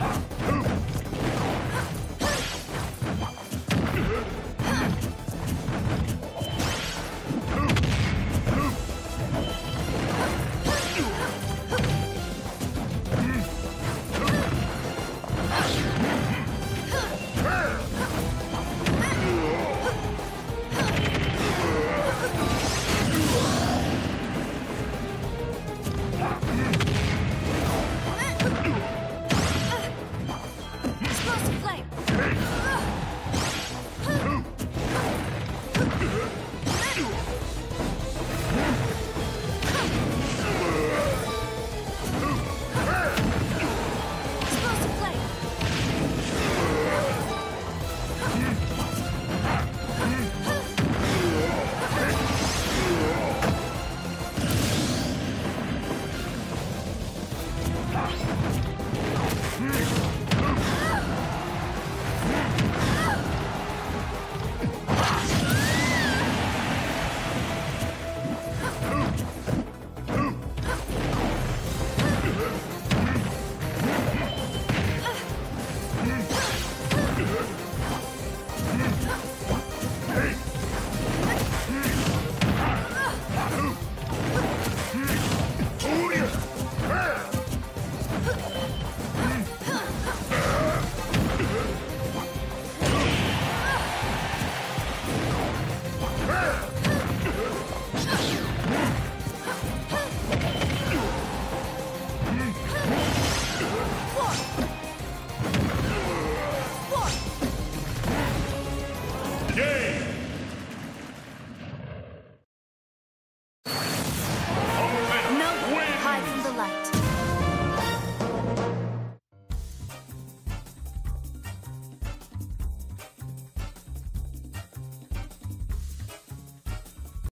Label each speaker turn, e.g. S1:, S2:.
S1: Two. Game.